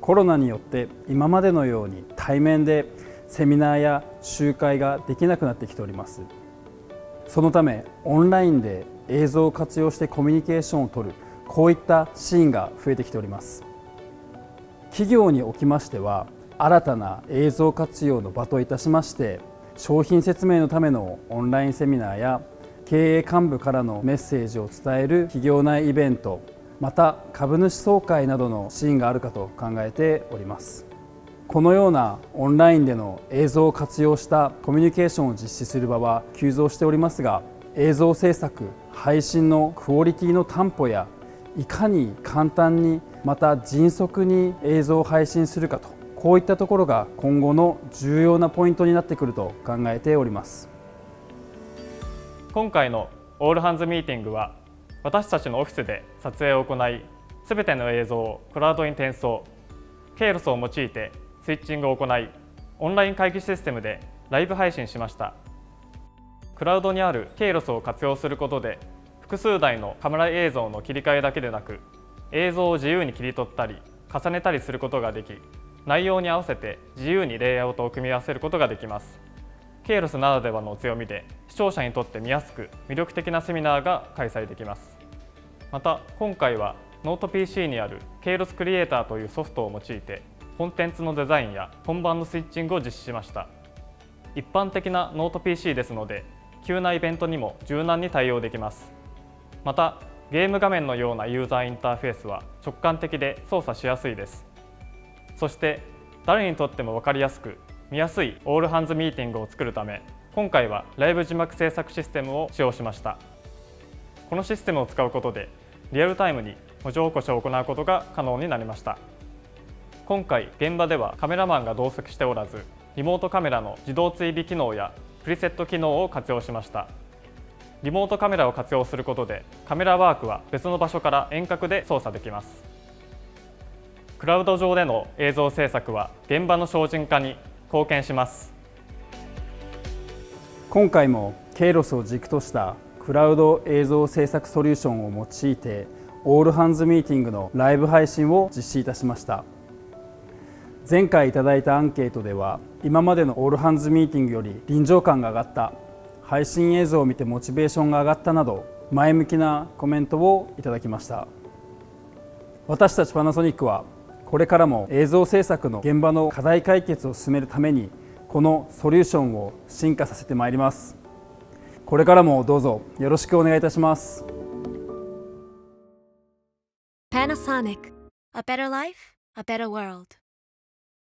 コロナによって今までのように対面でセミナーや集会ができなくなってきております。そのためオンラインで映像を活用してコミュニケーションをとるこういったシーンが増えてきております。企業におきましては新たな映像活用の場といたしまして商品説明のためのオンラインセミナーや経営幹部からのメッセージを伝える企業内イベントまた株主総会などのシーンがあるかと考えております。このようなオンラインでの映像を活用したコミュニケーションを実施する場は急増しておりますが映像制作配信のクオリティの担保やいかに簡単にまた迅速に映像を配信するかとこういったところが今後の重要なポイントになってくると考えております。今回のオールハンズミーティングは私たちのオフィスで撮影を行いすべての映像をクラウドに転送。ケイロスを用いてスイッチングを行いオンライン会議システムでライブ配信しました。クラウドにあるケイロスを活用することで複数台のカメラ映像の切り替えだけでなく映像を自由に切り取ったり重ねたりすることができ内容に合わせて自由にレイアウトを組み合わせることができます。ケイロスならではの強みで視聴者にとって見やすく魅力的なセミナーが開催できます。また今回はノート PC にあるケイロスクリエイターというソフトを用いてコンテンツのデザインや本番のスイッチングを実施しました。一般的なノート PC ですので急なイベントにも柔軟に対応できます。またゲーム画面のようなユーザーインターフェースは直感的で操作しやすいです。そして誰にとっても分かりやすく見やすいオールハンズミーティングを作るため今回はライブ字幕制作システムを使用しました。このシステムを使うことでリアルタイムに文字起こしを行うことが可能になりました。今回現場ではカメラマンが同席しておらずリモートカメラの自動追尾機能やプリセット機能を活用しました。リモートカメラを活用することでカメラワークは別の場所から遠隔で操作できます。クラウド上での映像制作は現場の精進化に貢献します。今回もケイロスを軸としたクラウド映像制作ソリューションを用いてオールハンズミーティングのライブ配信を実施いたしました。前回いただいたアンケートでは今までのオールハンズミーティングより臨場感が上がった配信映像を見てモチベーションが上がったなど前向きなコメントをいただきました。私たちパナソニックはこれからも映像制作の現場の課題解決を進めるためにこのソリューションを進化させてまいります。これからもどうぞよろしくお願いいたします。Panasonic A better life, a better world.